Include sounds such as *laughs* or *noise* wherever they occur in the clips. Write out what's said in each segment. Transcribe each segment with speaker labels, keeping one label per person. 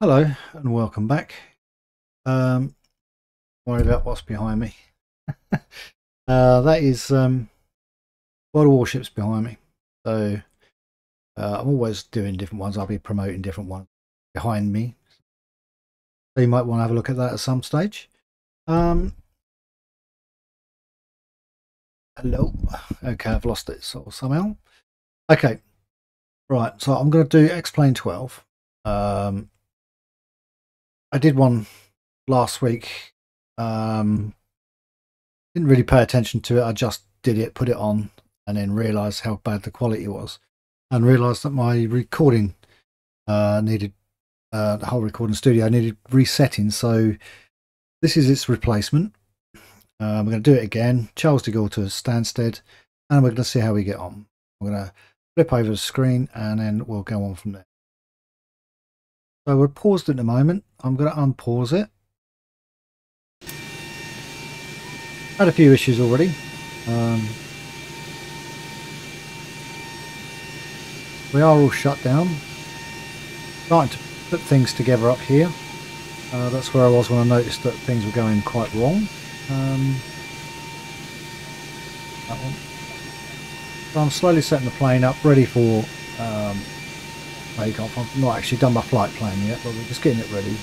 Speaker 1: Hello and welcome back. Um, worry about what's behind me. *laughs* uh, that is um, World of Warships behind me. So uh, I'm always doing different ones. I'll be promoting different ones behind me. So you might want to have a look at that at some stage. Um, hello. Okay, I've lost it sort of somehow. Okay, right. So I'm going to do X-Plane 12. Um, I did one last week. Um, didn't really pay attention to it. I just did it, put it on, and then realised how bad the quality was, and realised that my recording uh, needed uh, the whole recording studio needed resetting. So this is its replacement. Uh, we're going to do it again. Charles de Gaulle to Stansted, and we're going to see how we get on. We're going to flip over the screen, and then we'll go on from there. So we're paused at the moment. I'm going to unpause it. Had a few issues already. Um, we are all shut down. Starting to put things together up here. Uh, that's where I was when I noticed that things were going quite wrong. Um, that one. So I'm slowly setting the plane up, ready for um, takeoff. I've not actually done my flight plan yet, but we're just getting it ready.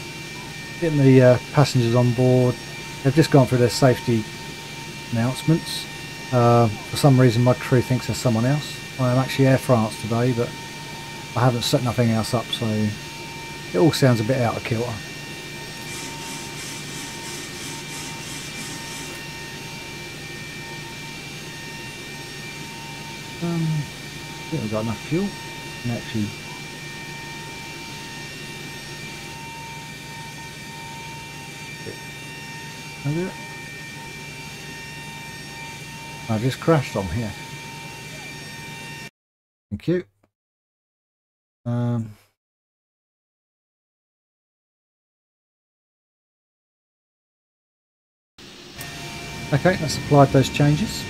Speaker 1: Getting the uh, passengers on board. They've just gone through their safety announcements. Uh, for some reason my crew thinks there's someone else. I am actually Air France today, but I haven't set nothing else up, so it all sounds a bit out of kilter. Um, I think we've got enough fuel. Actually I just crashed on here. Thank you. Um, okay, let's apply those changes.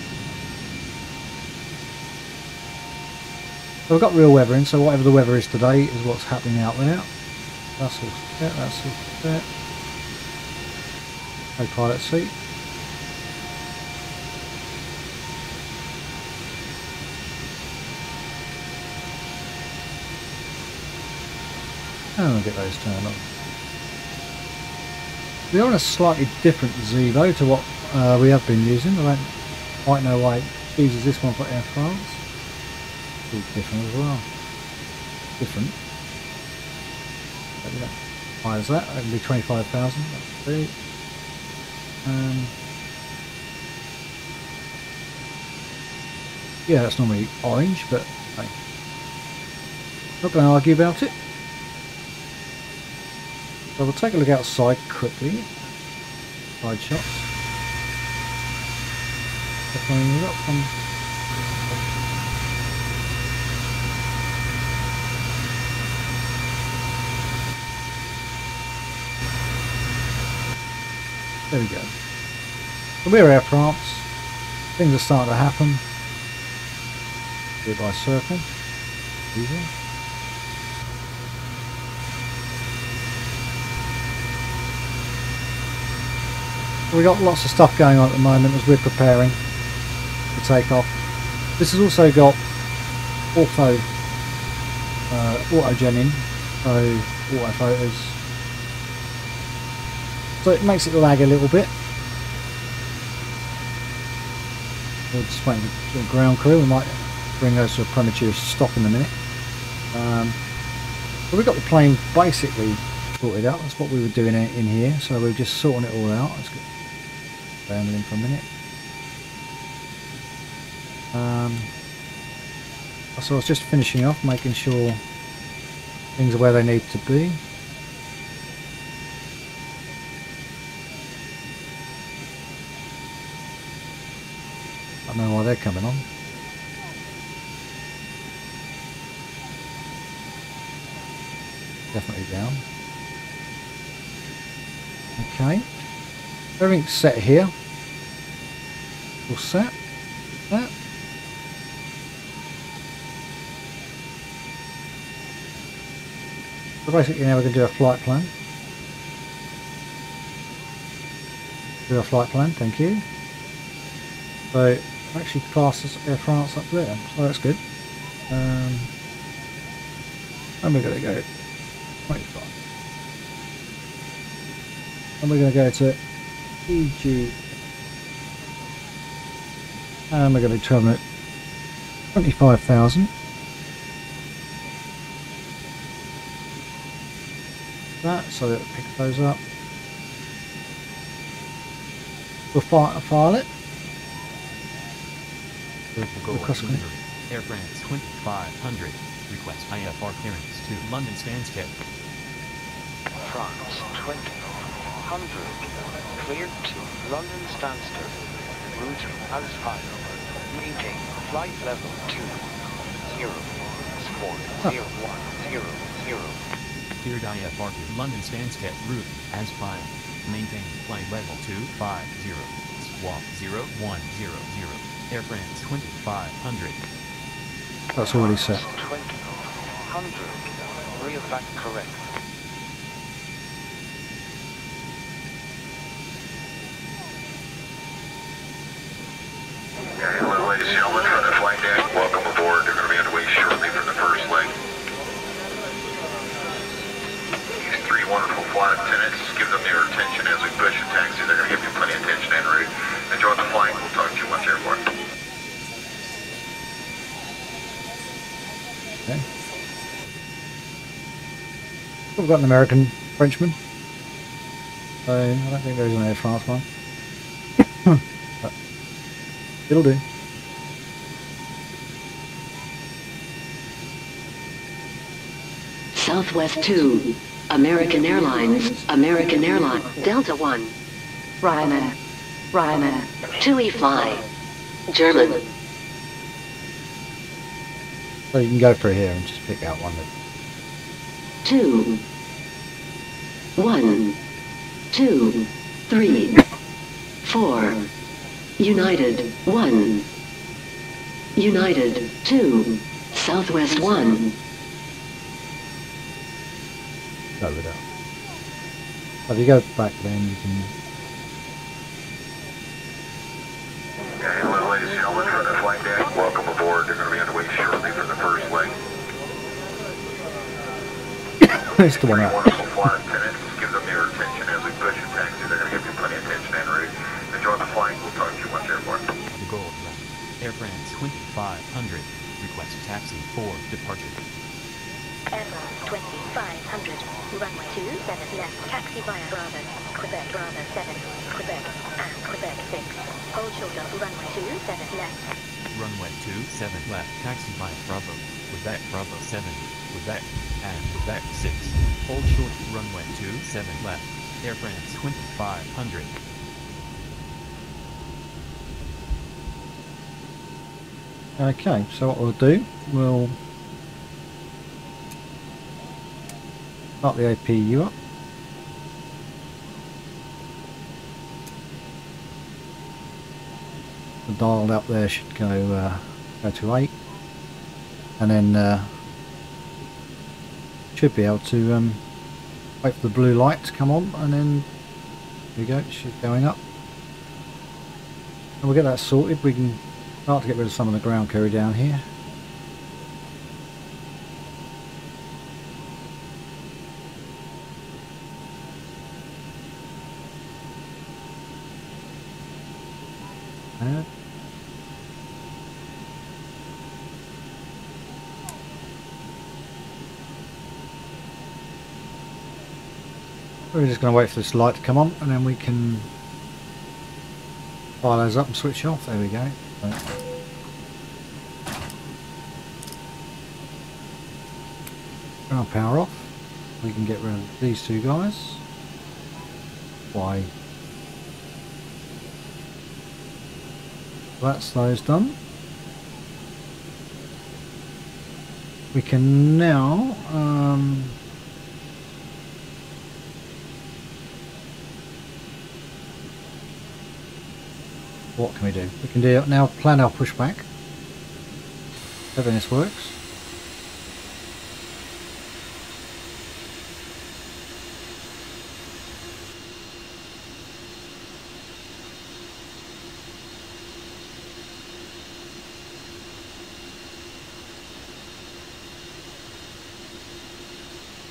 Speaker 1: So we've got real weather in, so whatever the weather is today is what's happening out there. That's all set, that's all set. Co-pilot seat. And I'll get those turned on. We are on a slightly different Zibo to what uh, we have been using. I don't quite know why it uses this one for Air France. It's all different as well. Different. Why is that? That'd be 25,000. That's Um, yeah, that's normally orange, but hey, not going to argue about it. So we'll take a look outside quickly. Side shots. There we go. So we're Air France. Things are starting to happen. Do it by circle. Easy. we've got lots of stuff going on at the moment as we're preparing to take off. This has also got auto uh, auto genning, so auto photos. So it makes it lag a little bit. We're just waiting for the ground crew. We might bring those to a premature stop in a minute. Um, but we've got the plane basically sorted out. That's what we were doing in here. So we're just sorting it all out. Let's get rambling for a minute. Um, so I was just finishing off, making sure things are where they need to be. Don't know why they're coming on. Definitely down. Okay. Everything's set here. All set. That. So basically now we're going to do a flight plan. Do a flight plan, thank you. So actually classes Air France up there, so that's good. Um, and we're going to go 25. And we're going to go to EG. And we're going to be travelling at 25,000. That, so that pick those up. We'll file it.
Speaker 2: Goal
Speaker 1: Request.
Speaker 2: Air France 2500. Request IFR clearance to London Stansted.
Speaker 3: France 20, 100, cleared to London Stansted, route as final, maintain flight level 2, 0, 4, 0, 1, 0, 0.
Speaker 2: Cleared IFR to London Stansted route as filed. Maintain flight level 250. Swap 0100. Air France 2500.
Speaker 1: That's already set.
Speaker 3: 20, 100, real back correct.
Speaker 4: Okay, hello, ladies and gentlemen, from the flight deck. Welcome aboard. They're going to be underway shortly for the first leg. These three wonderful flight attendants, give them your attention as we push and taxi. They're going to give you plenty of attention en route. Enjoy the flight. We'll talk to you once airport.
Speaker 1: Okay. We've got an American Frenchman. So I don't think there's an Air France one. but *coughs* it'll do.
Speaker 5: Southwest 2, American Airlines, American Airlines, Delta 1, Ryanair, Ryanair, TUI Fly, German,
Speaker 1: So you can go through here and just pick out one that
Speaker 5: 2, 1, 2, 3, 4, United 1, United 2, Southwest 1,
Speaker 1: go with that. So if you go back then you can
Speaker 4: Okay, hello, ladies and gentlemen, from the flight deck. Welcome aboard. They're going to be underway shortly for the first leg.
Speaker 1: it's the one out.
Speaker 4: wonderful flight attendants, give them your attention as we push and taxi. They're going to give you plenty of attention en route. Enjoy the flight. We'll talk to you once airport.
Speaker 2: The gold route. Air France 2500. Request taxi for departure.
Speaker 6: Airbus 2500, runway 27 left, taxi via Bravo, Quebec Bravo 7, Quebec, and Quebec 6. Hold short of runway 27 left.
Speaker 2: Runway 27 left. Taxi via Bravo. Quebec Bravo 7. Quebec and Quebec 6. Hold short. Runway 27 left. Air France 2500.
Speaker 1: Okay, so what we'll do, we'll start the APU up. The dial up there should go uh, go to eight, and then uh, should be able to um, wait for the blue light to come on, and then we go, she's going up. And we'll get that sorted. We can start to get rid of some of the ground curry down here. There. We're just going to wait for this light to come on and then we can fire those up and switch off. There we go. Ground power off. We can get rid of these two guys. Why? That's those done. We can now um, what can we do? We can do now plan our pushback. Hoping this works.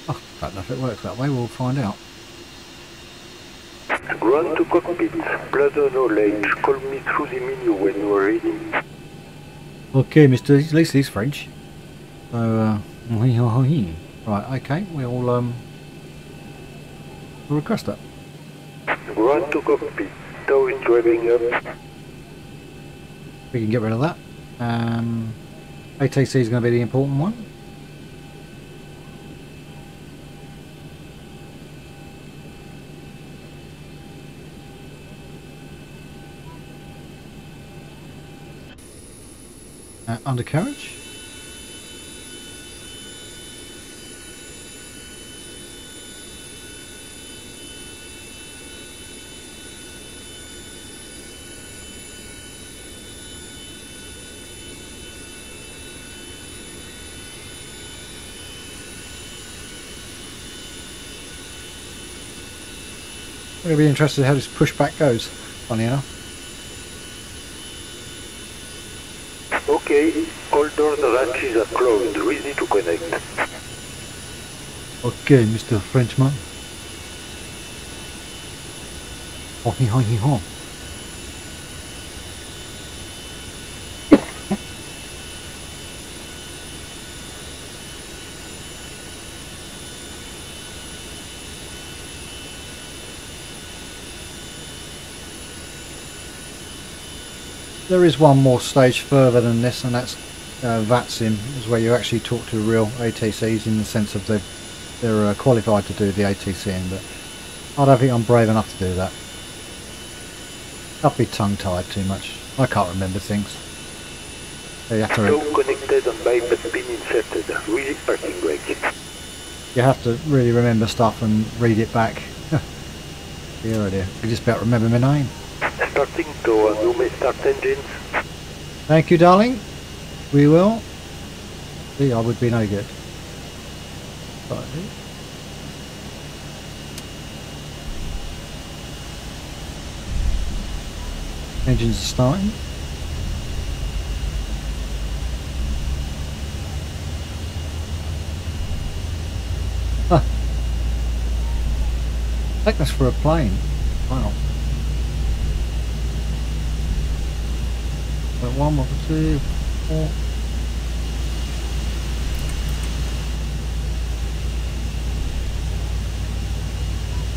Speaker 1: Oh, I don't know if it works that way, we'll find out.
Speaker 7: Cockpit. Plaza knowledge. Call me through the menu when you are ready.
Speaker 1: Okay, least he's French. So, uh, right. Okay, we'll um, we'll request that.
Speaker 7: Ground to cockpit. Tow is driving up.
Speaker 1: We can get rid of that. Um, ATC is going to be the important one. Uh, undercarriage. I'm going to be interested how this pushback goes, funny enough.
Speaker 7: Okay. All doors are closed. Ready to connect.
Speaker 1: Okay, Mr. Frenchman. Oh, haw, hee haw. There is one more stage further than this, and that's uh, VATSIM, is where you actually talk to real ATCs in the sense of they're, they're uh, qualified to do the ATCing, but I don't think I'm brave enough to do that. I'd be tongue-tied too much. I can't remember things. You have to,
Speaker 7: connected and bypass inserted. Release parking brake.
Speaker 1: you have to really remember stuff and read it back. *laughs* dear, oh dear. I just about remember my name.
Speaker 7: Starting and you may start engines.
Speaker 1: Thank you, darling. We will. See, I would be no good. Right. Engines are starting. Huh. Take this for a plane. Wow. One, one, two, four.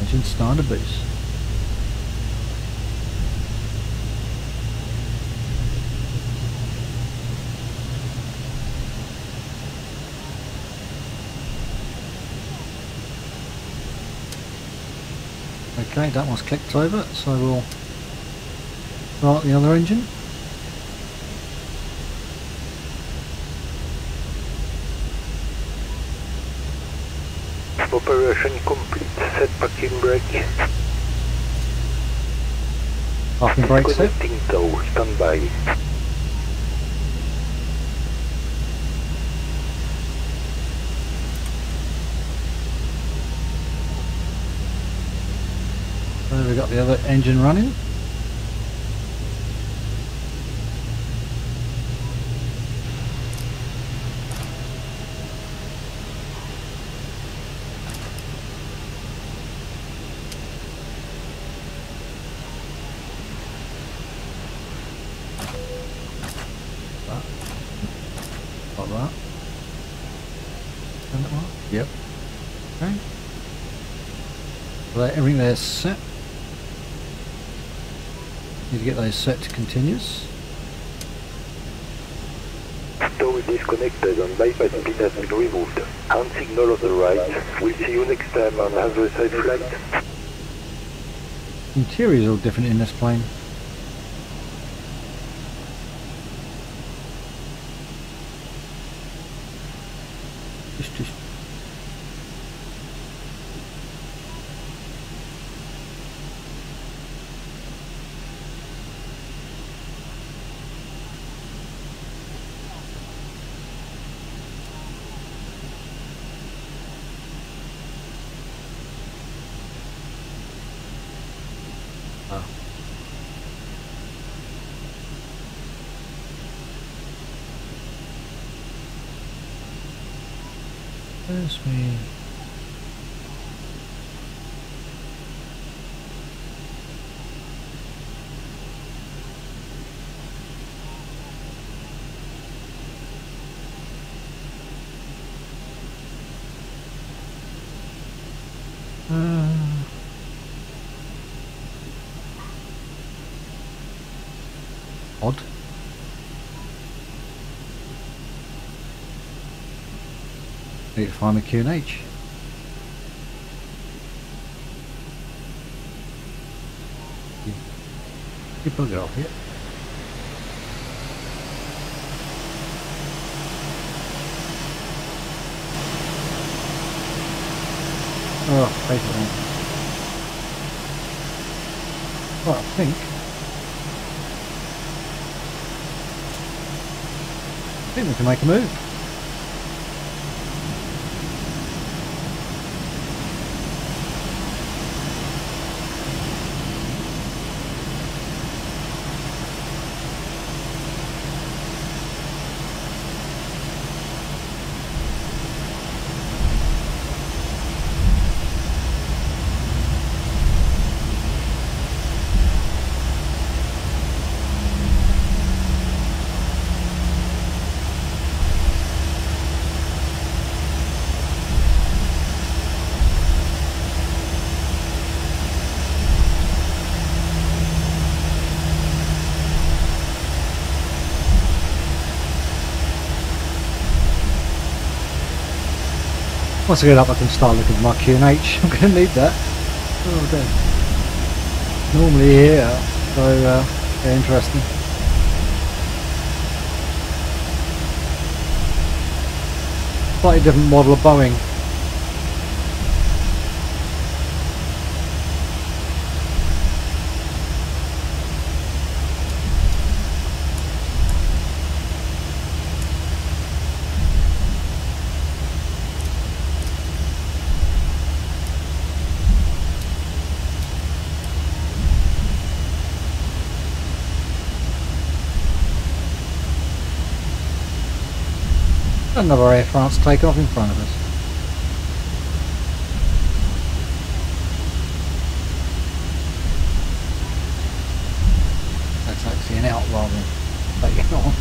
Speaker 1: Starter boost. Okay, that one's clicked over, so we'll start the other engine.
Speaker 7: Operation complete. Set parking brake.
Speaker 1: Parking brake set.
Speaker 7: Connecting tow. Stand by.
Speaker 1: So we've got the other engine running. That. Like that. Turn it on. Yep. Okay. That- set. Need to get those set to continuous.
Speaker 7: Tow is disconnected and bypass pin has been removed. Hand signal on the right. We'll see you next time on Hazard Side Flight.
Speaker 1: Interior is all different in this plane. Just, just Oh. There's me. Uh, odd. Need to find the QNH. You, you bugger off here. Oh, basically. Well, I think. I think we can make a move. Once I get up I can start looking at my QNH. I'm going to need that. Oh dear. Normally here, so uh, yeah, interesting. Slightly different model of Boeing. Another Air France taking off in front of us. That's actually an out rather than taking on.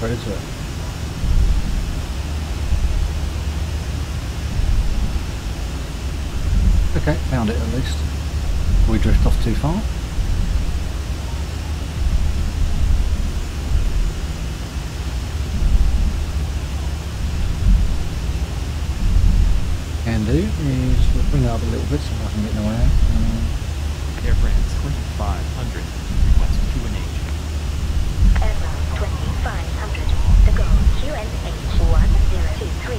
Speaker 1: Where is it? Okay, found it at least. We drift off too far. Can do is we'll bring it up a little bit so I can get in the way. Um,
Speaker 2: Air France 2500. Request QNH.
Speaker 6: Aircraft 2500. The Gaulle QNH 1023.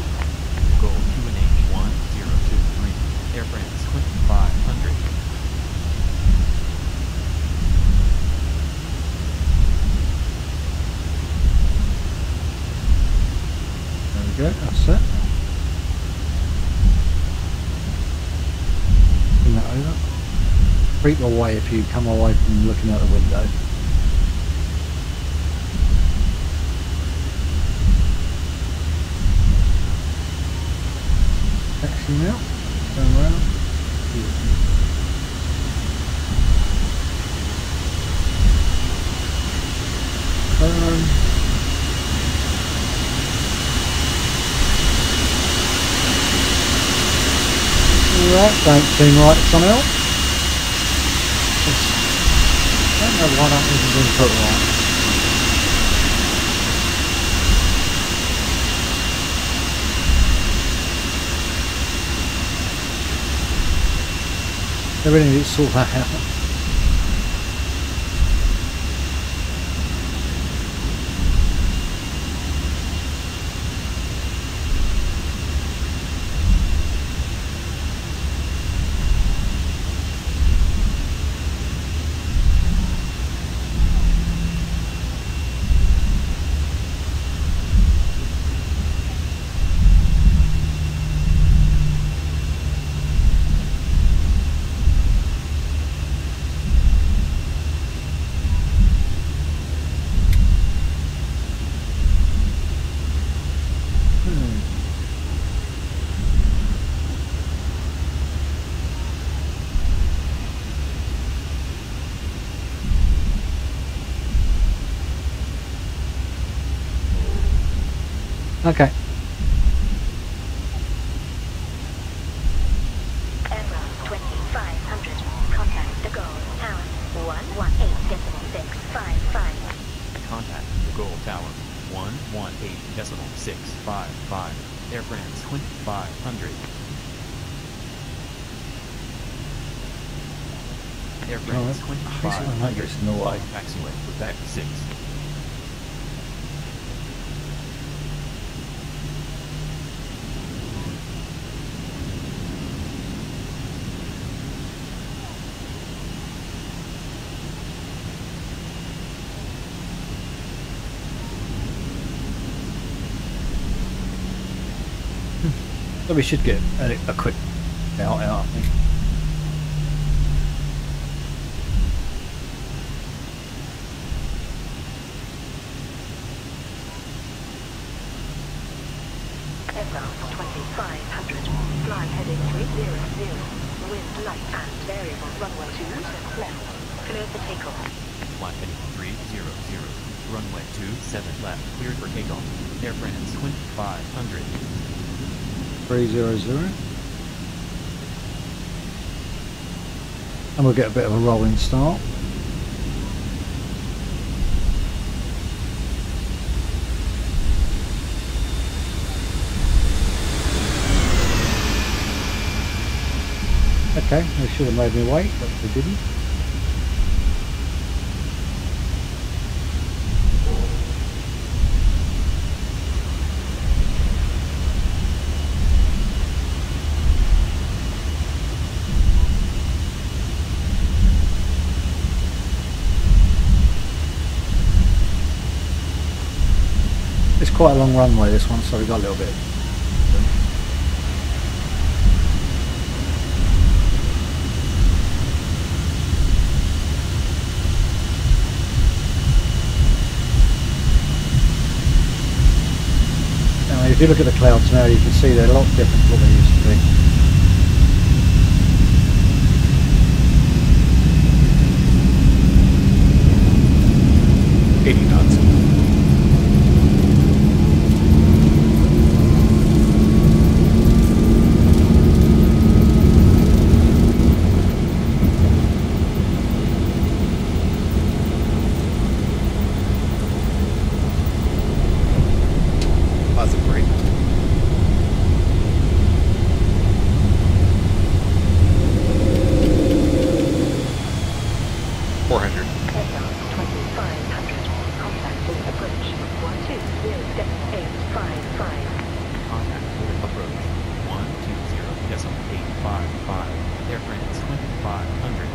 Speaker 2: Gaulle QNH 1023. Air France 2500.
Speaker 1: there we go, that's it. Bring that over. Creep away if you come away from looking out the window. Taxi now. Turn around. Turn. Right, don't seem right somehow. It's- Know why that isn't being put need to sort that out. Okay.
Speaker 6: Aircraft 2500. Contact the Gaulle tower. 118.655.
Speaker 2: Contact the Gaulle Tower. 118.655. Air France 2500. Air
Speaker 1: Oh, that's- I think
Speaker 2: 2500.
Speaker 1: it's Norway.
Speaker 2: Taxiway Quebec 6. Hmm.
Speaker 1: So we should get a, a quick out out. I think.
Speaker 6: Aircraft 2500. Fly heading 300. Wind light and variable runway 27 left. Clear for takeoff.
Speaker 2: Flight heading 300. Runway 27 left. Cleared for takeoff. Air France 2500.
Speaker 1: Three zero zero. And we'll get a bit of a rolling start. Okay, they should have made me wait, but they didn't. Quite a long runway this one, so we got a little bit. If you look at the clouds now, you can see they're a lot different to what they used to be. Eighty knots. That's a break. Four hundred.
Speaker 6: Aircraft 2500. Contact with approach. 120.855.
Speaker 2: Contact for approach 120.855. Air France 2500.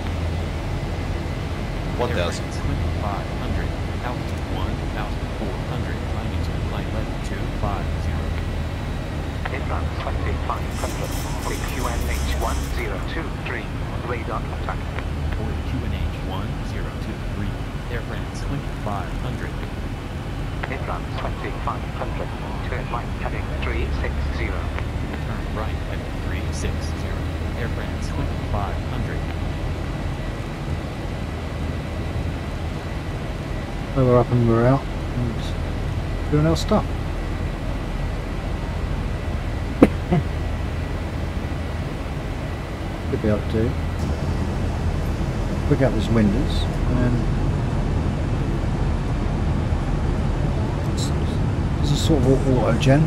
Speaker 2: Air
Speaker 8: 1000.
Speaker 2: France 2500. Altitude 1400. Climbing to flight level 250.
Speaker 3: Inbound 2500. QNH 1023. Radar contact.
Speaker 2: Or QNH 1023. Air France 2500.
Speaker 3: Inbound 2500. Turn right heading 360.
Speaker 2: Turn right at 360. Air France 2500.
Speaker 1: So we're up and we're out and doing our stuff. *laughs* Could be able to. Pick up these windows and it's a sort of auto gen.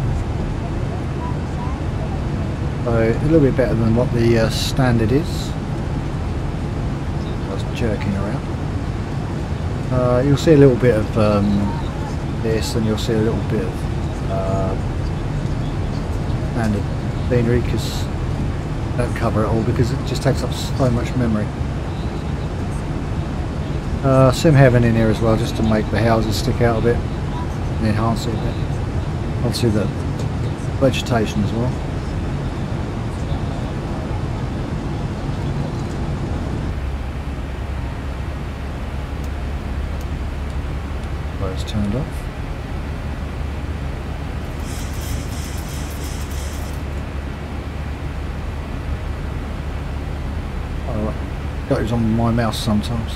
Speaker 1: So a little bit better than what the uh, standard is. Was jerking. Uh, you'll see a little bit of um, this and you'll see a little bit of uh, standard scenery because don't cover it all because it just takes up so much memory. Uh, SimHeaven in here as well just to make the houses stick out a bit and enhance it a bit. Obviously the vegetation as well. Turned off. Oh, goes on my mouse sometimes.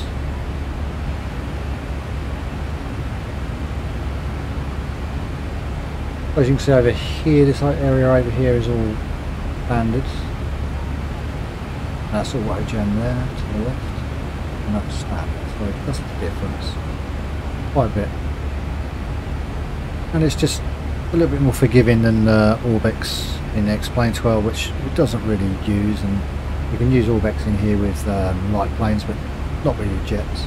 Speaker 1: As you can see over here, this area over here is all banded. That's all OGM there to the left. And that's snap. So that's the difference. Quite a bit. And it's just a little bit more forgiving than uh, Orbx in X-Plane 12, which it doesn't really use. And you can use Orbx in here with um, light planes, but not really jets.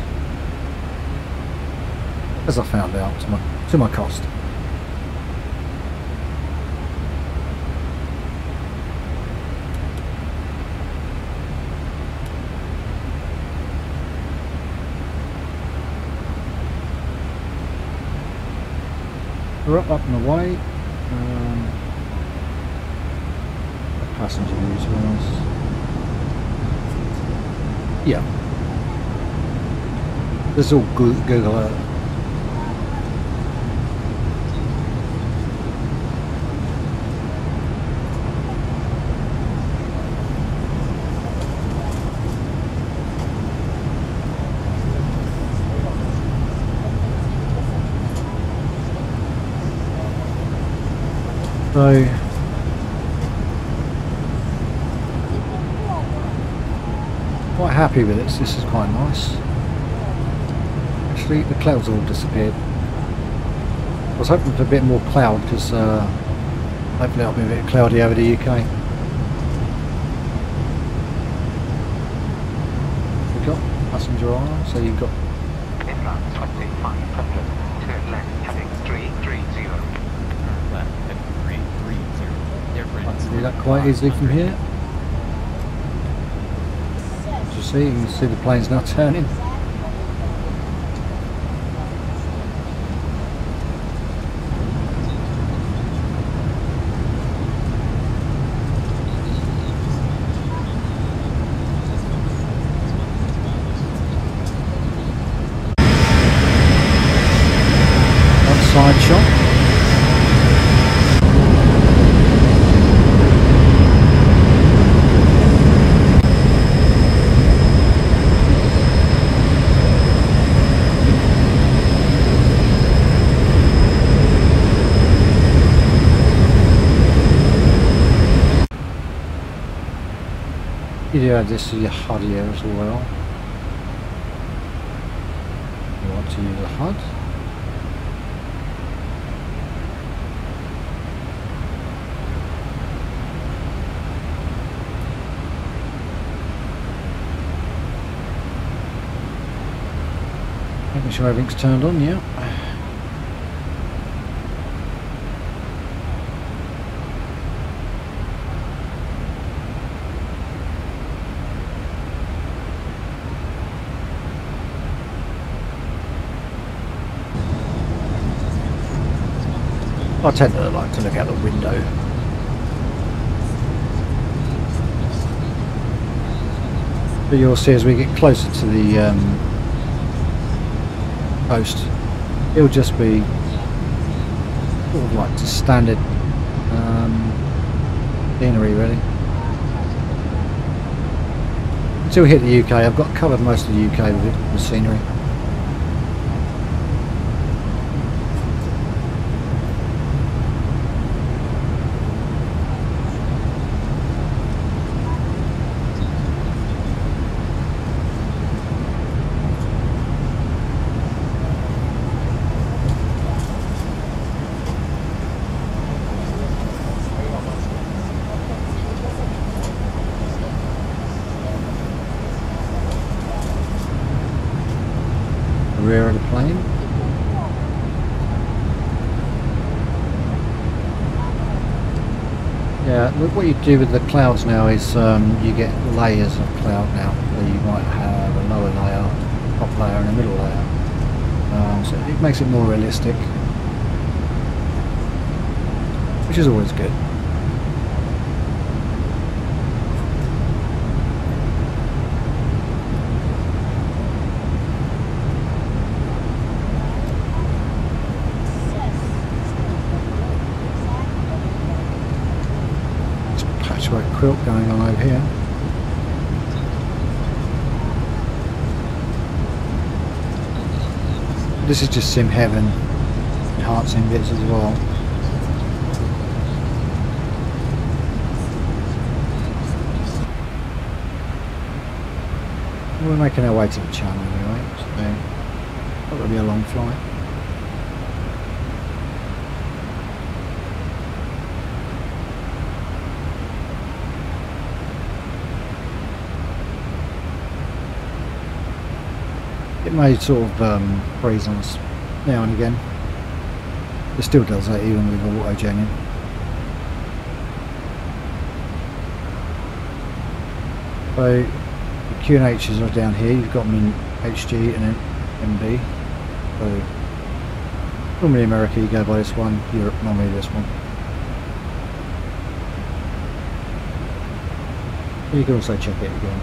Speaker 1: As I found out to my, to my cost. Up, up and away. Um, passenger views was. Yeah. This is all Google Earth. Quite happy with this. This is quite nice. Actually, the clouds all disappeared. I was hoping for a bit more cloud because uh, hopefully it'll be a bit cloudy over the UK. We've got passenger on, so you've got
Speaker 3: Inland 2500. Turn left heading 330.
Speaker 2: Turn left at 330. Air
Speaker 1: I
Speaker 2: France
Speaker 1: can do that quite easily from here. As you see, you can see the plane's now *laughs* turning. One side shot. Have this is your HUD here as well. You want to use a HUD? Making sure everything's turned on, yeah. I tend to like to look out the window. But you'll see as we get closer to the um, it'll just be sort of like just standard um, scenery really. Until we hit the UK, I've got covered most of the UK with, it, with scenery. the rear of the plane. Yeah, look, what you do with the clouds now is um, you get layers of cloud now. Where you might have a lower layer, top layer, and a middle layer. Um, so it makes it more realistic, which is always good. going on over here. This is just SimHeaven, Hearts in bits as well. We're making our way to the channel anyway, so that'll be a long flight. It may sort of um, freeze on us now and again. It still does that even with auto genning. So the QNHs are down here. You've got them in HG and MB. So normally America you go by this one. Europe normally this one. You can also check it again.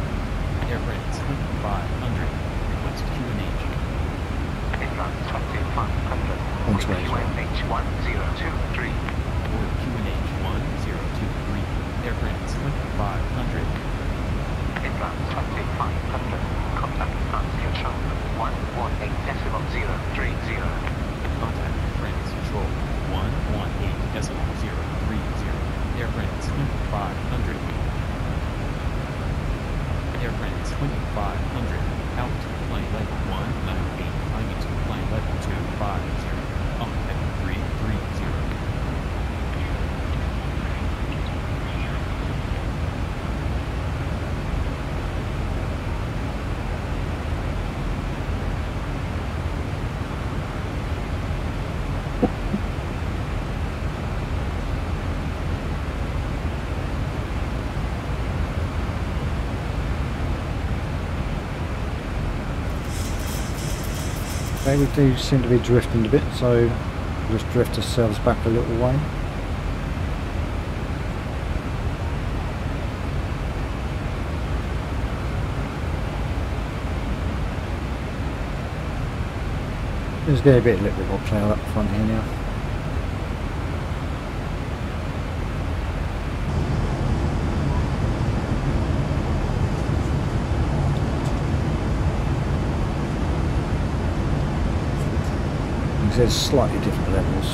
Speaker 2: Air France 2500. Request QNH.
Speaker 3: Inland 2500.
Speaker 1: Thanks, mate.
Speaker 3: QNH 1023.
Speaker 2: Or QNH 1023. Air France 2500.
Speaker 3: Inland 2500. Contact France Charlotte 118 decimal 030.
Speaker 2: Contact France Control 118 decimal 030. Air France 2500. Air France 2500. Out. Plane level 198. Climbing to plane level 250. On at 330.
Speaker 1: Okay, we do seem to be drifting a bit, so we'll just drift ourselves back a little way. There's going to be a little bit more cloud up front here now. Because there's slightly different levels.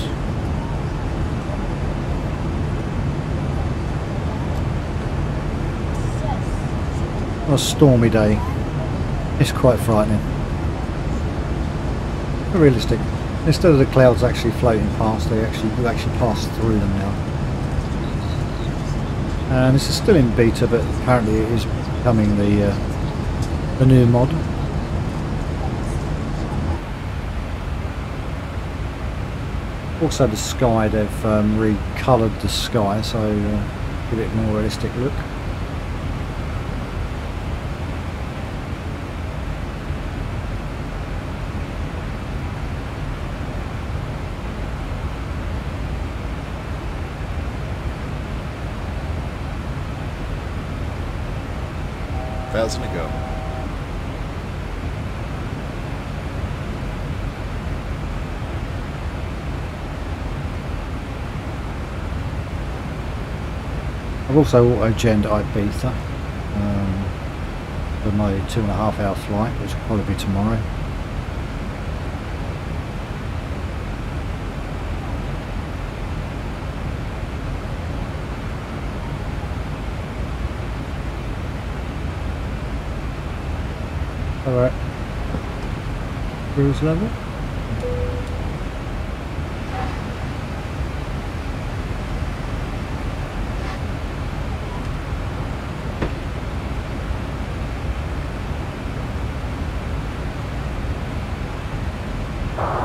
Speaker 1: A stormy day, it's quite frightening. But realistic. Instead of the clouds actually floating past, they actually actually pass through them now. And this is still in beta, but apparently it is becoming the uh, the new mod. Also the sky, they've um, recoloured the sky, so uh, give it a more realistic look.
Speaker 8: Thousand to
Speaker 1: also auto-genned Ibiza um, for my two and a half hour flight, which will probably be tomorrow. Alright. Cruise level.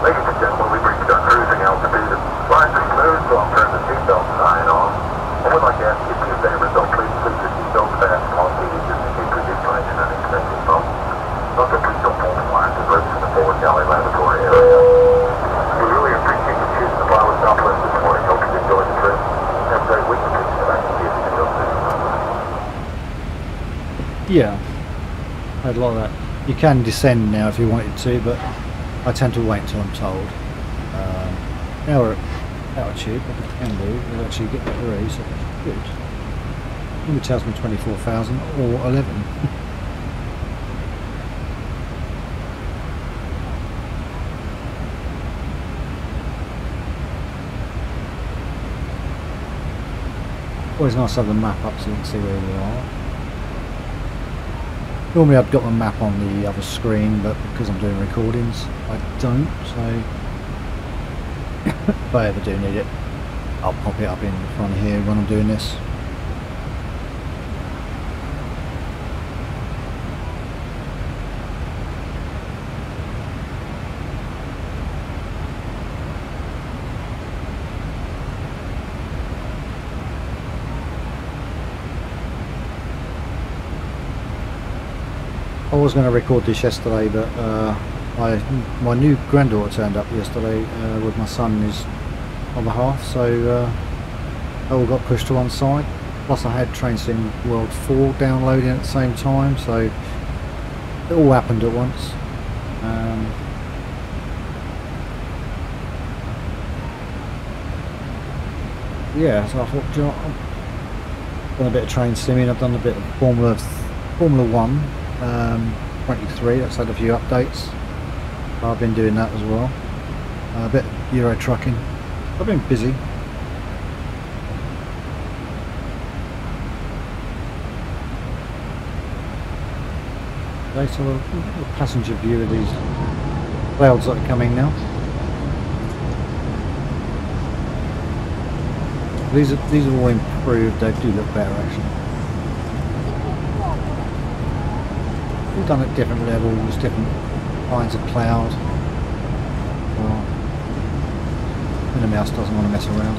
Speaker 4: Ladies and gentlemen, we've reached our cruising altitude. Flying pretty smooth, so I'll turn the seatbelt sign on. I would like to ask you two favors, though. Please keep your seatbelt fastened on seated just in case we get finding an unexpected bump. Also, please don't pull the blinds and roads to the forward galley lavatory area. We really appreciate you choosing to fly with Southwest this morning. Hope you enjoy the trip. Have a great week. And I can see if you can go soon.
Speaker 1: Yeah, I'd like that. You can descend now if you wanted to, but I tend to wait until I'm told. Um, now we're at altitude, but we can do. We'll actually get ease, so that's good. Normally tells me 24,000 or 11. *laughs* Always nice to have the map up so you can see where you are. Normally I've got the map on the other screen, but because I'm doing recordings, I don't, so *coughs* if I ever do need it, I'll pop it up in front of here when I'm doing this. Was going to record this yesterday, but uh, my my new granddaughter turned up yesterday uh, with my son and his other half, so uh, all got pushed to one side. Plus, I had Train Sim World 4 downloading at the same time, so it all happened at once. Um, yeah, so I thought, you know, I've done a bit of train simming, I've done a bit of Formula Formula One um, 23. That's had a few updates. I've been doing that as well. Uh, a bit of Euro trucking. I've been busy. Okay, so passenger view of these clouds that are coming now. These are these are all improved. They do look better actually. All done at different levels, different kinds of cloud. Well, when the mouse doesn't want to mess around.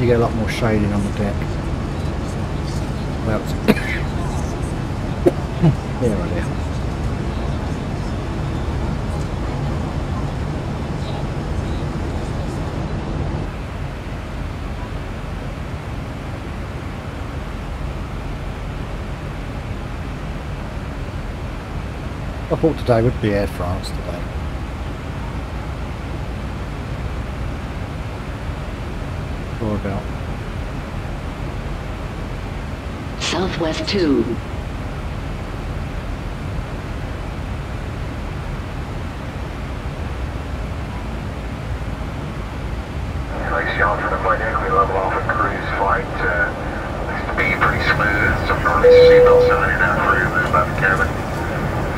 Speaker 1: You get a lot more shading on the deck. Well, there or there. I thought today would be Air France today. Or about
Speaker 5: Southwest 2.
Speaker 4: Nice yacht for the flight deck. We level off at cruise flight. Uh, looks to be pretty smooth. Some early seatbelt signing out for you there about the cabin.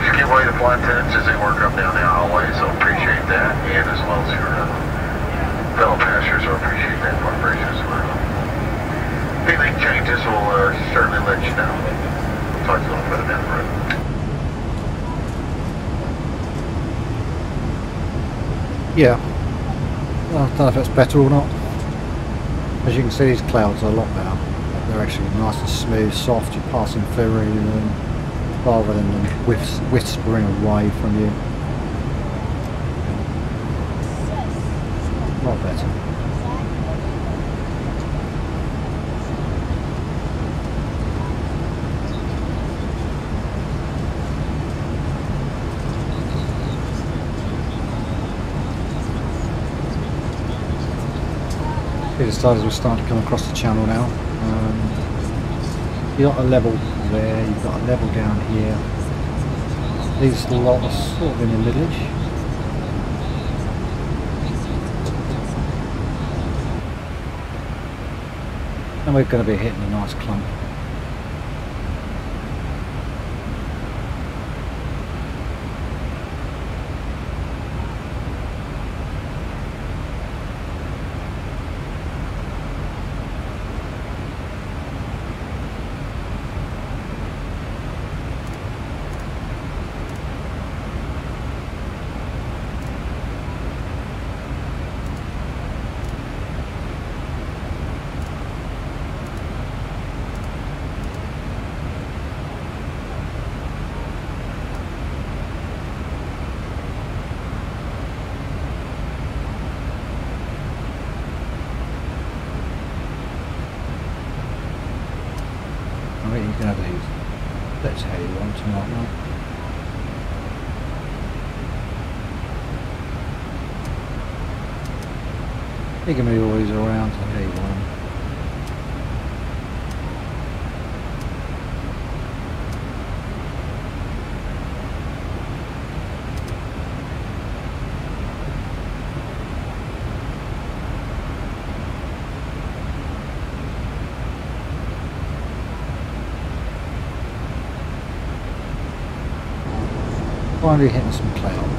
Speaker 4: Just give way to flight attendants as they work up down the hallway, so appreciate that. And as well as your uh, fellow passengers, so appreciate that cooperation as well. If anything changes, we'll uh, certainly let you know. Talk to you a little further down the road.
Speaker 1: Yeah. Well, I don't know if that's better or not. As you can see, these clouds are a lot better. They're actually nice and smooth, soft. You're passing through them rather than them whispering away from you. A lot better. Started we're starting to come across the channel now. Um, you've got a level there, you've got a level down here. These lot are sort of in the middle-ish. And we're going to be hitting a nice clump. I think you can have these. That's You can move all these around finally hitting some cloud.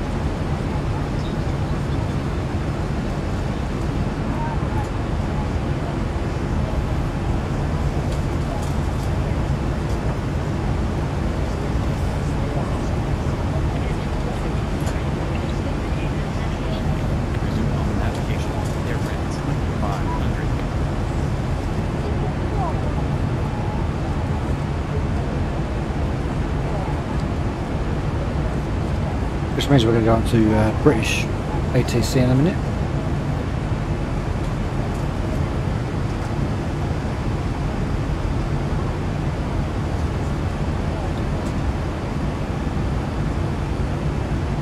Speaker 2: Resume on navigation. Air France 2500.
Speaker 1: Which means we're going to go on to uh, British ATC in a minute.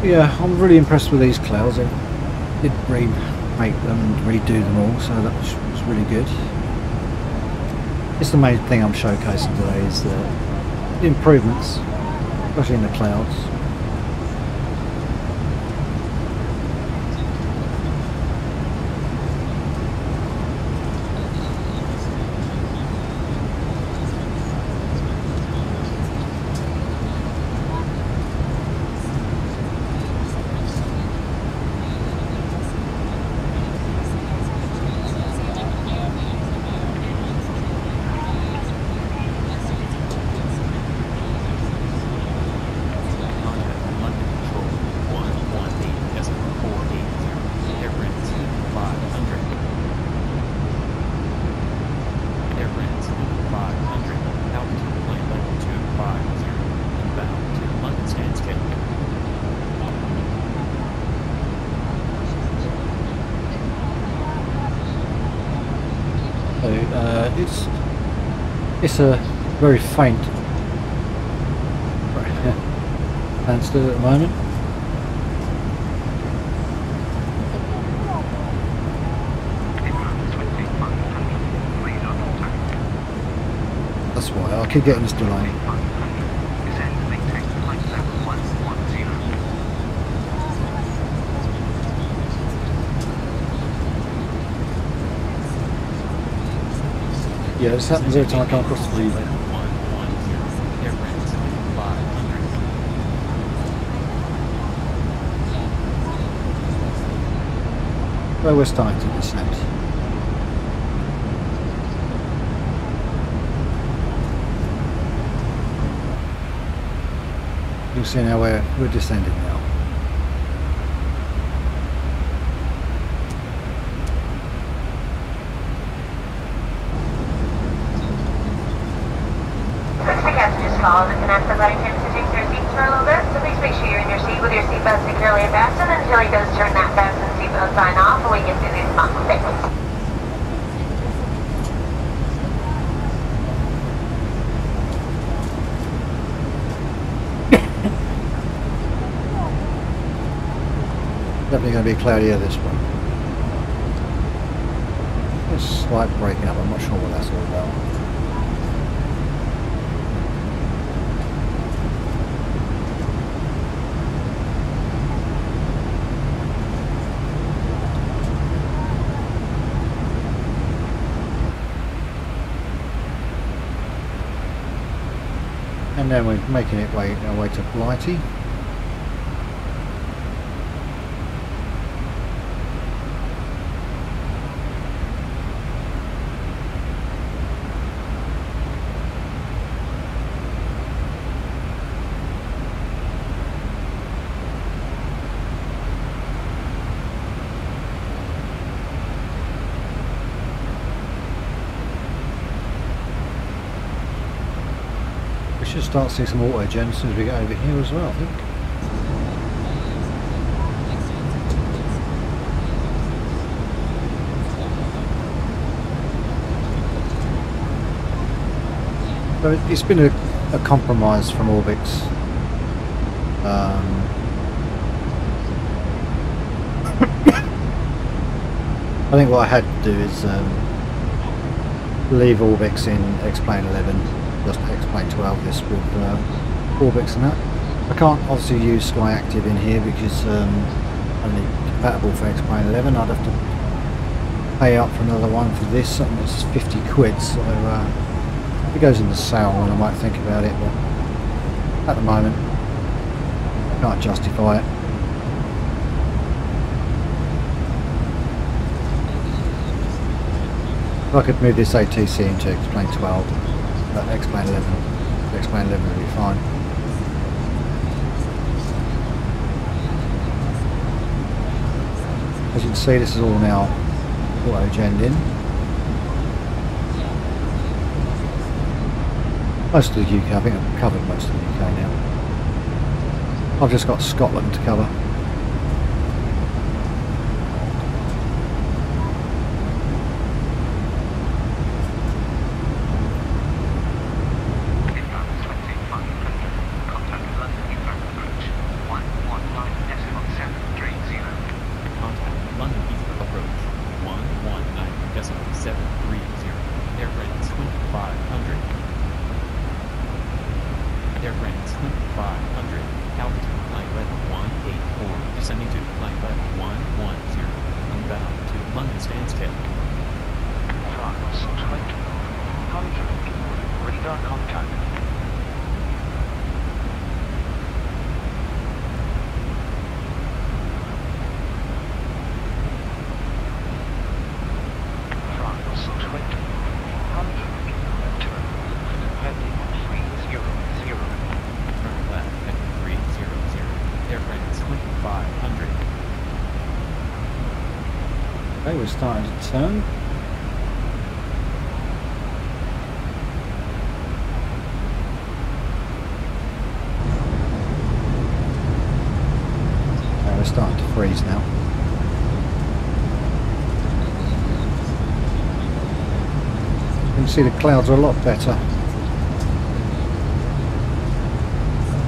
Speaker 1: Yeah, I'm really impressed with these clouds. They did remake them and redo them all, so that was, was really good. It's the main thing I'm showcasing today is the improvements, especially in the clouds.
Speaker 2: Contact London Control 118 Escort 480. Air France 500. Air France 500. Altitude plane level 250. Inbound to London Stansted.
Speaker 1: So it's a very faint standstill at the moment. That's why I keep getting this delay. Yeah, this happens every time I come across the freeway.
Speaker 2: 110. Air France 500.
Speaker 1: Where we're starting to descend. You'll see now where we're descending now.
Speaker 9: The passengers call and ask the flight attendants to take their seats for a little bit, so please make sure you're in your seat with your seatbelt securely fastened until he does turn that fasten seatbelt sign off and we get through these final things.
Speaker 1: Definitely going to be cloudier this one. A slight breaking up, I'm not sure what that's all about. And then we're making it way our way to Blighty. Should start seeing some auto gen as soon as we get over here as well, I think. So it- it's been a, a compromise from Orbx. Um, *coughs* I think what I had to do is um, leave Orbx in X-Plane 11, just X-Plane 12 this with uh, Orbx and that. I can't obviously use Sky Active in here because um, only compatible for X-Plane 11. I'd have to pay up for another one for this, something that's 50 quid, so uh, if it goes into sale then I might think about it, but at the moment Can't justify it. I could move this ATC into X-Plane 12, uh, X-Plane 11, X-Plane 11 will be fine. As you can see, this is all now auto-genned in. Most of the UK, I think I've covered most of the UK now. I've just got Scotland to cover.
Speaker 2: Contact London Heathrow approach 119.730. Air France 2500. Air France 2500. Altitude flight level 184. Descending to flight level 110. Inbound to London Stansted.
Speaker 3: France 20. 100. Radar contact. France 20. 100. Turn left heading 300.
Speaker 2: Turn left at 300. Air France 2500.
Speaker 1: We're starting to turn. Okay, we're starting to freeze now. You can see the clouds are a lot better.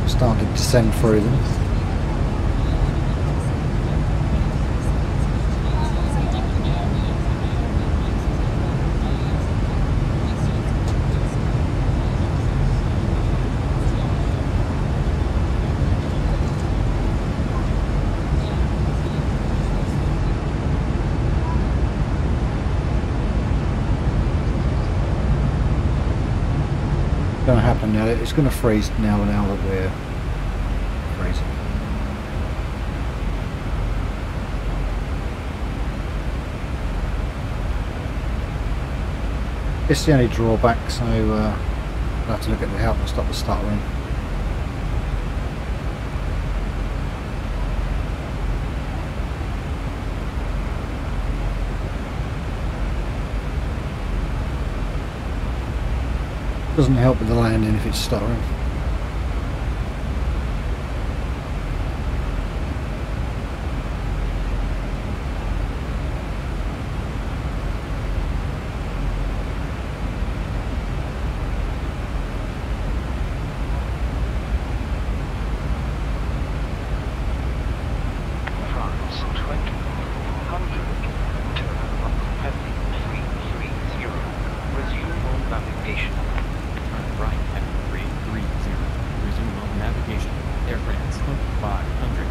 Speaker 1: Starting to descend through them. going to happen now. It's going to freeze now and now that we're freezing. It's the only drawback, so uh, I'll have to look at the help and stop the stuttering. Doesn't help with the landing if it's stuttering.
Speaker 3: France 20. 100. Turn left heading 330. Resume on navigation.
Speaker 2: Turn right at 330. Resume on navigation. Air France 2500.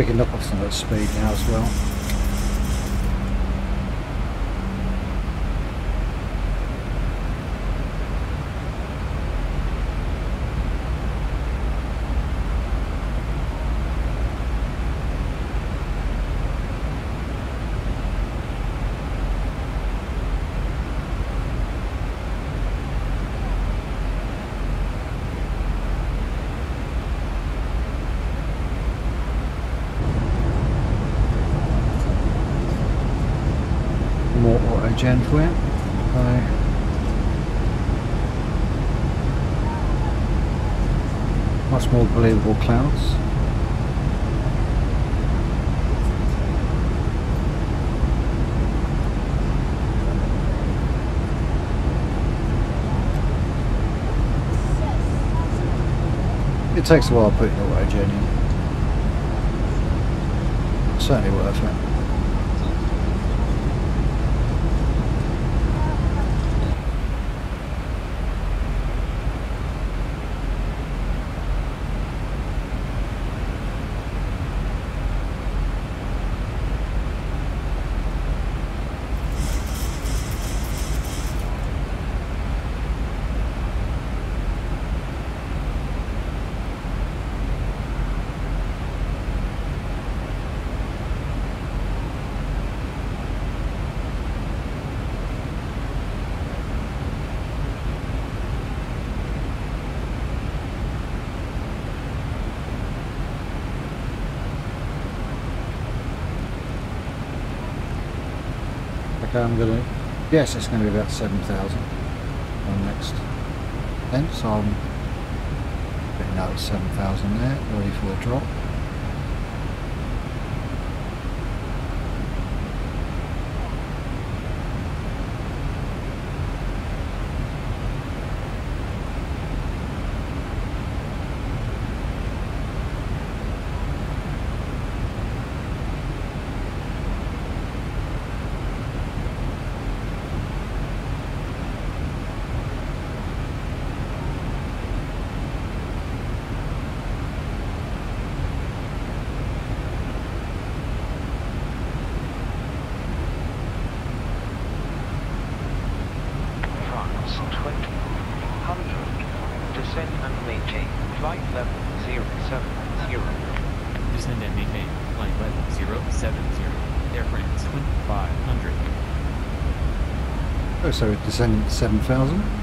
Speaker 1: Can knock off some of that speed now as well. More auto gen for it. Much more believable clouds. It takes a while putting gen in. Certainly worth it. I'm gonna. Yes, it's going to be about seven thousand on next. Then, so I'm putting out seven thousand there, ready for the drop.
Speaker 3: maintain flight level 070.
Speaker 2: Descend and maintain flight level 070. Air France 2500.
Speaker 1: Oh, so descending 7,000?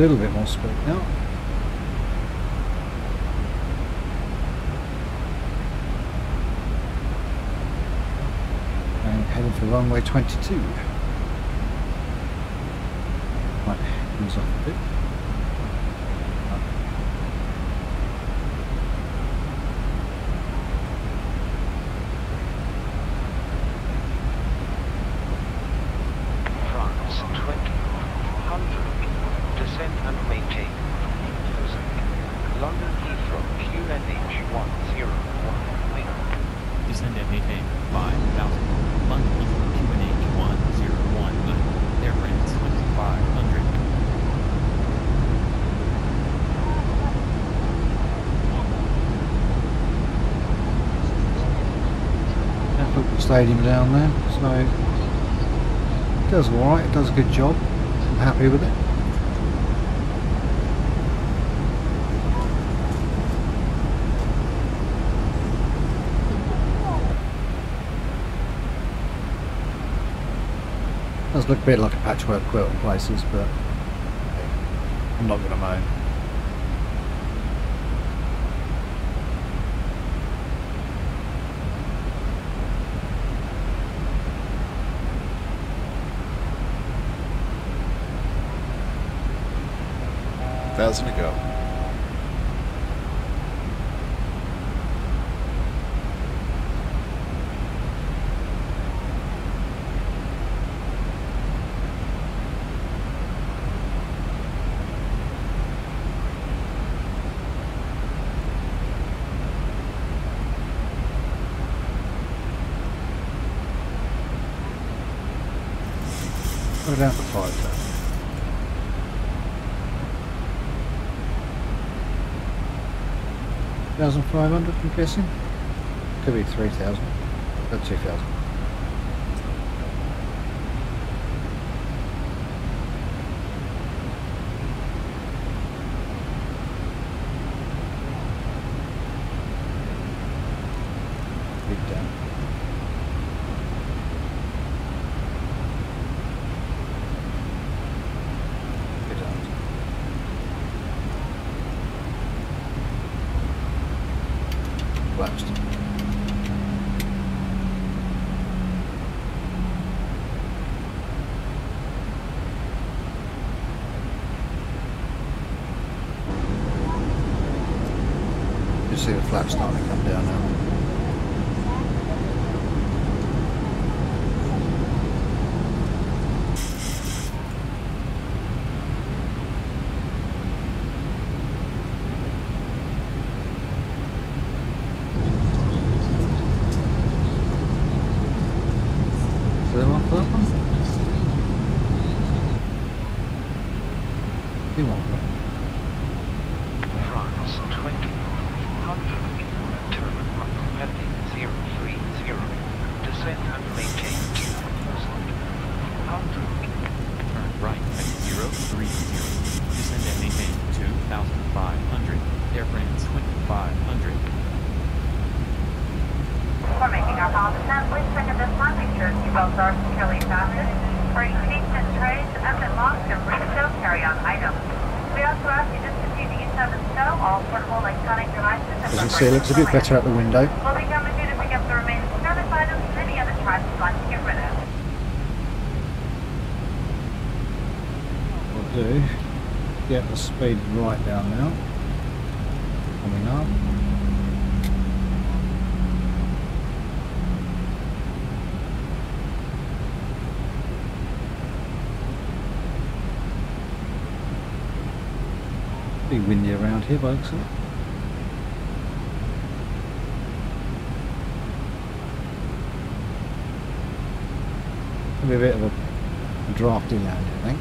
Speaker 1: Little bit more speed now. And heading for runway 22. Right, ease off a bit.
Speaker 3: France 20. 100. Descend and maintain. Closing. London Heathrow QNH 101 Mega.
Speaker 2: Descend and maintain 5000. London Heathrow QNH 1019. Air France 2500.
Speaker 1: That football stadium down there, so it does alright, it does a good job. I'm happy with it. Does look a bit like a patchwork quilt in places, but I'm not going to moan.
Speaker 8: Thousand to
Speaker 1: 500 I'm guessing. Could be 3,000 or
Speaker 3: 2,000.
Speaker 9: Before making our final descent, please check at this time, make sure seatbelts are securely fastened. For any seats and trays, evident lost, and please don't carry on items. We also ask you discontinue the use of and stow all portable electronic devices and
Speaker 1: As you see, it looks a bit better out the window.
Speaker 9: We'll be coming through to pick up the remaining service items and any other trash you'd like to get rid of.
Speaker 1: We'll do. Get the speed right down now. Coming up. Pretty windy around here, by looks of it. Be a bit of a drafty land, I think.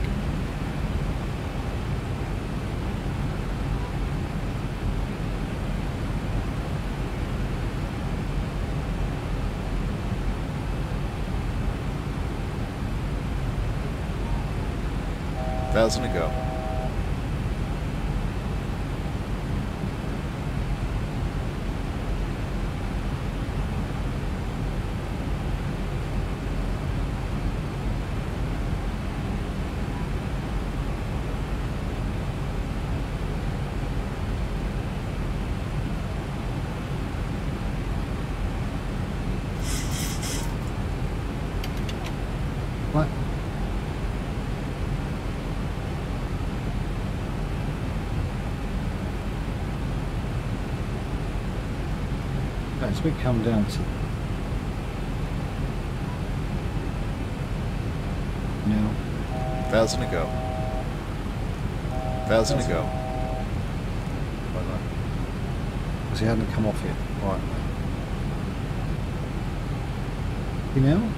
Speaker 8: Thousand to go.
Speaker 1: What? As we come down to now,
Speaker 8: Thousand to go. Thousand to go.
Speaker 1: because he hadn't come off yet. Right. You know?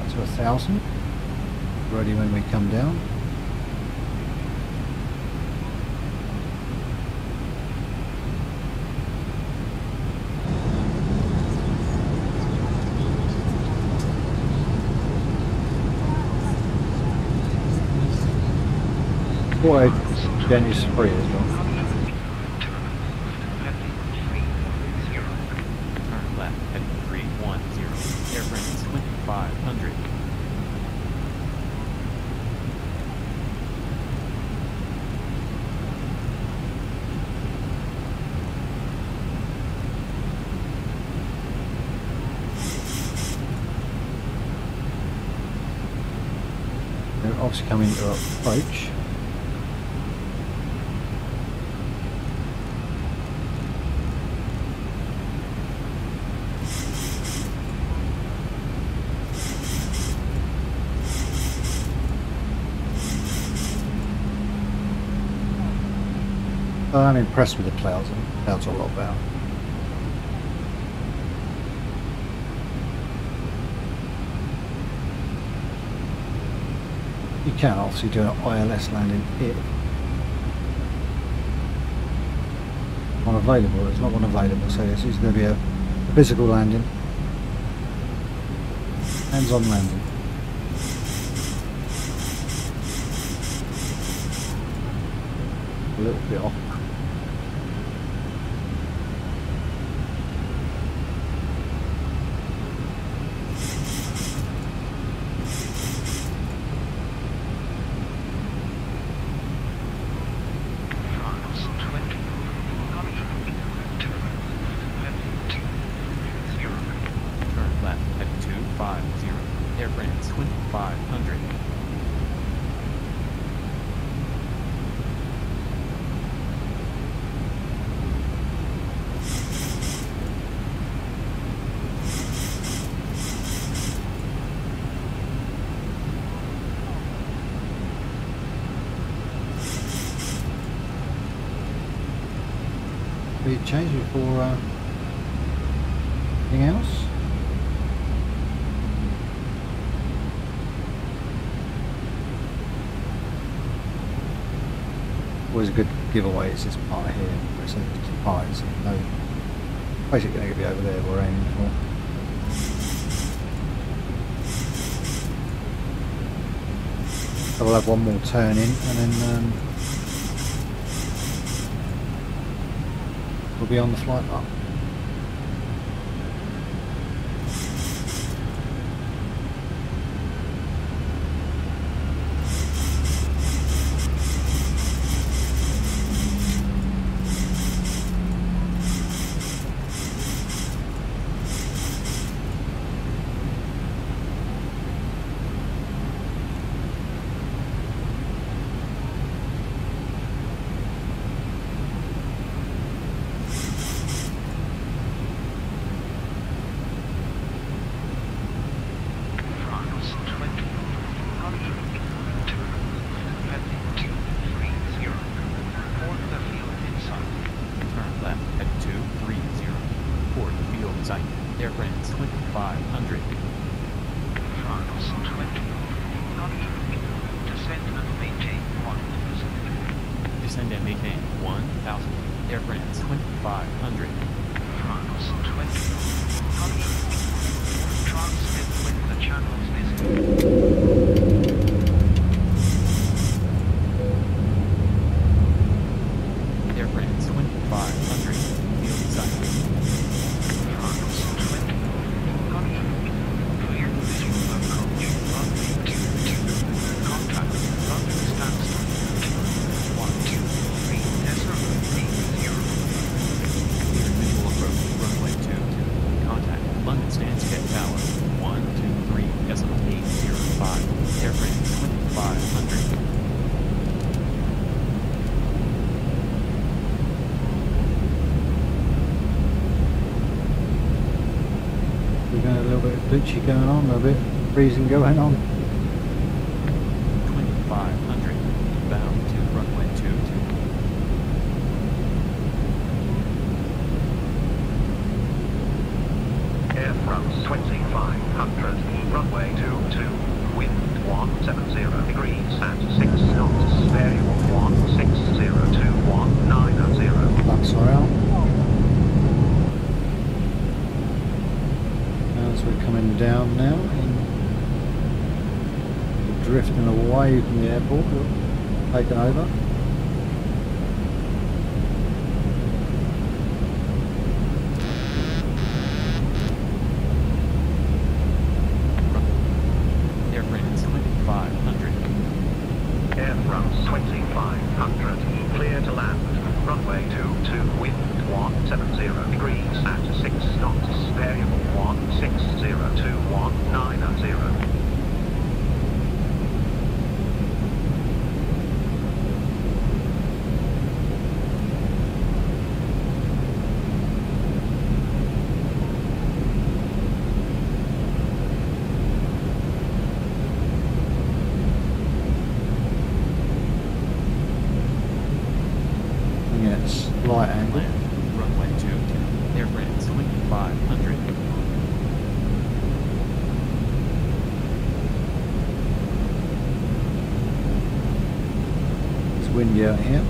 Speaker 1: That's a thousand. Ready when we come down. Boy, Jenny's free as well.
Speaker 2: Turn left at 310. Air France 2,500.
Speaker 1: They're obviously coming to approach. I'm impressed with the clouds. The clouds are a lot better. You can obviously do an ILS landing here. One available, there's not one available, so this is going to be a physical landing. Hands-on landing. A little bit off.
Speaker 2: giveaways this part here, which is the part is no basically going to be over there we're aiming for. So we'll have one more turn in and then um, we'll be on the flight path.
Speaker 3: các bạn không?
Speaker 2: yeah.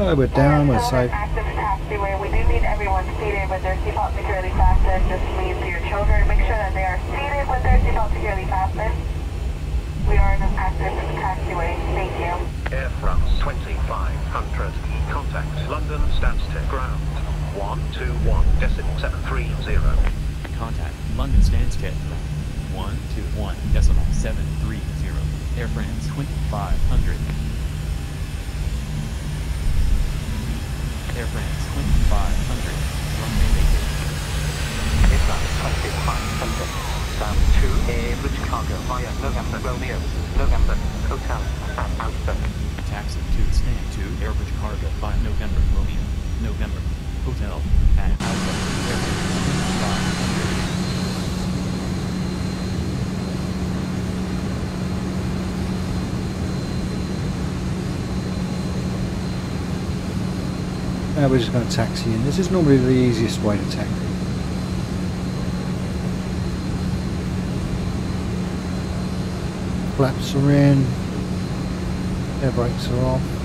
Speaker 1: Oh, we're down, we're safe.
Speaker 10: Active taxiway. We do need everyone seated with their seatbelt securely fastened. This means your children. Make sure that they are seated with their seatbelt securely fastened. We are in an active taxiway. Thank you.
Speaker 3: Air France 2500. Contact London Stansted Ground. 121 decimal 730.
Speaker 2: Contact London Stansted. 121 decimal 730. Air France 2500. Air France 2500. Runway vacant.
Speaker 3: Air France 2500. Stand 2 Airbridge Cargo via November Romeo. November Hotel and Alpha.
Speaker 2: Taxi to stand to Airbridge Cargo by November Romeo. November. Hotel. Alpha. Air France 2500.
Speaker 1: Now we're just going to taxi in. This is normally the easiest way to taxi. Flaps are in. Air brakes are off.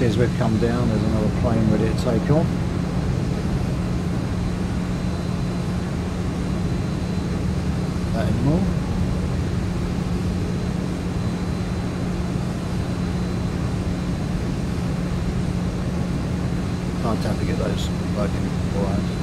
Speaker 1: As we've come down, there's another plane ready to take off. That to have to get those working beforehand.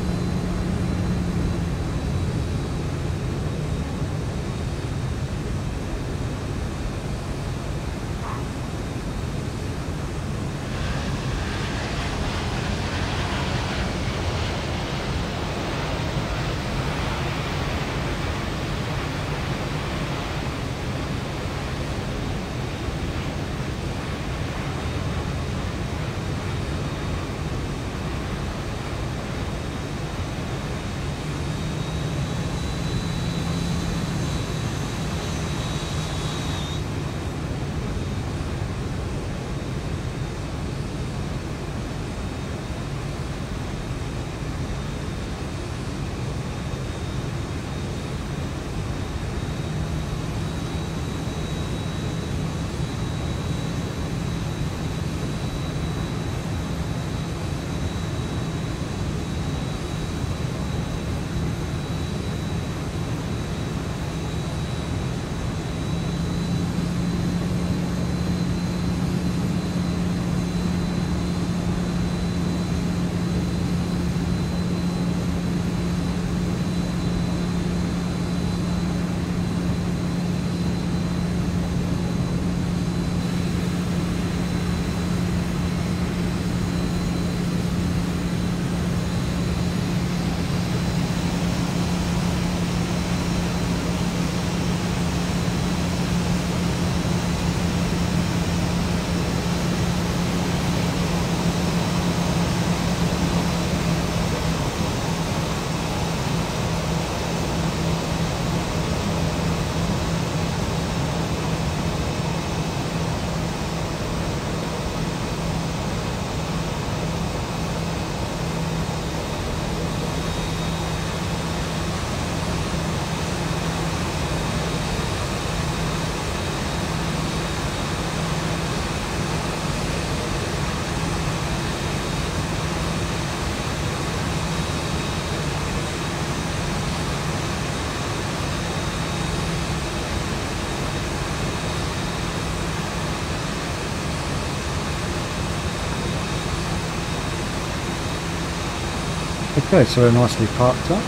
Speaker 1: Okay, so we're nicely parked up.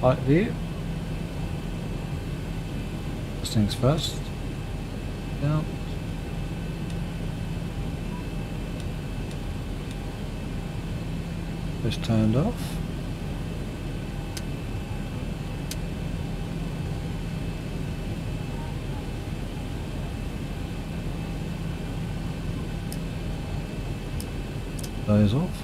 Speaker 1: Light view. First things first. Down. Just turned off. Those off.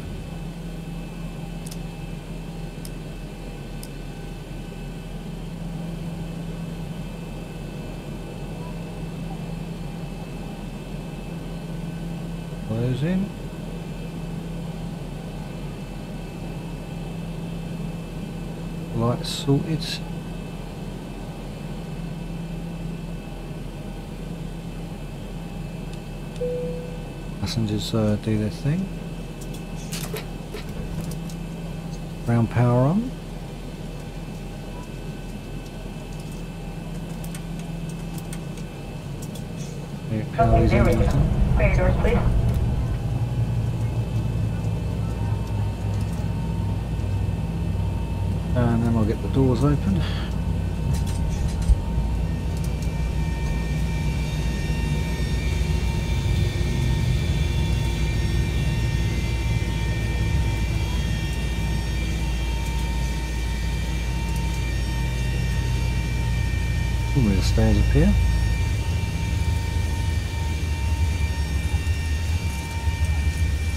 Speaker 1: Closing. Lights sorted. Passengers uh, do their thing. Ground power on. Yeah, power is on.
Speaker 11: Clear doors, please.
Speaker 1: And then I'll get the doors open. The up here.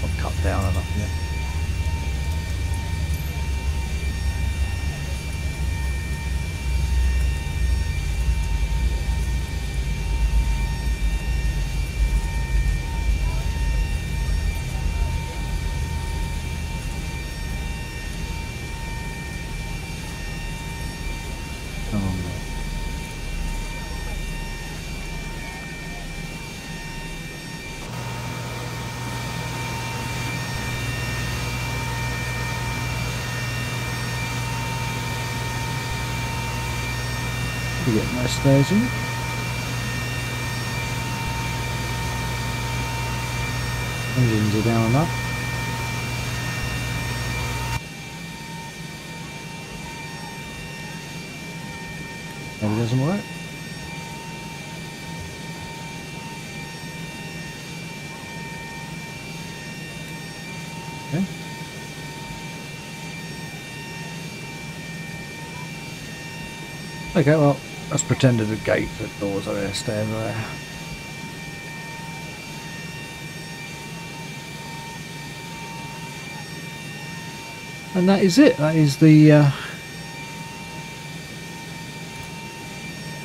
Speaker 1: I've cut down enough yet. Oh, no. We get nice stairs in. Engines are down and up. Maybe it doesn't work. Okay. Okay, well, let's pretend that the gate, that doors are there, are there. And that is it. That is the uh,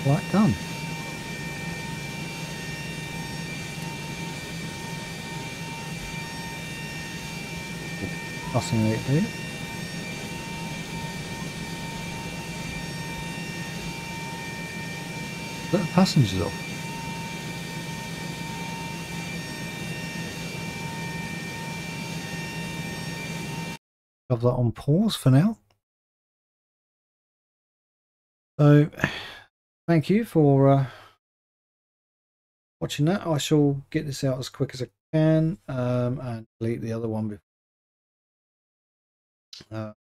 Speaker 1: flight done. Nothing. Let the passengers off. Have that on pause for now. So, thank you for uh, watching that. I shall get this out as quick as I can um, and delete the other one. Before. Uh,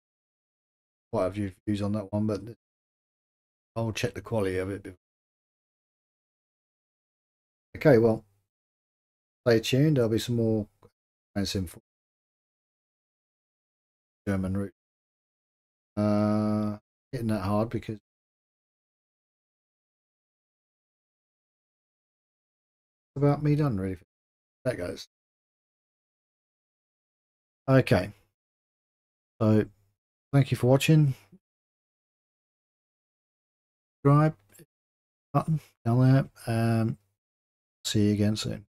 Speaker 1: quite a few views on that one, but I'll check the quality of it. Before. Okay, well, stay tuned. There'll be some more. German route. Uh, hitting that hard because about me done really. That goes. Okay. So, thank you for watching. Subscribe button down there. Um, see you again soon.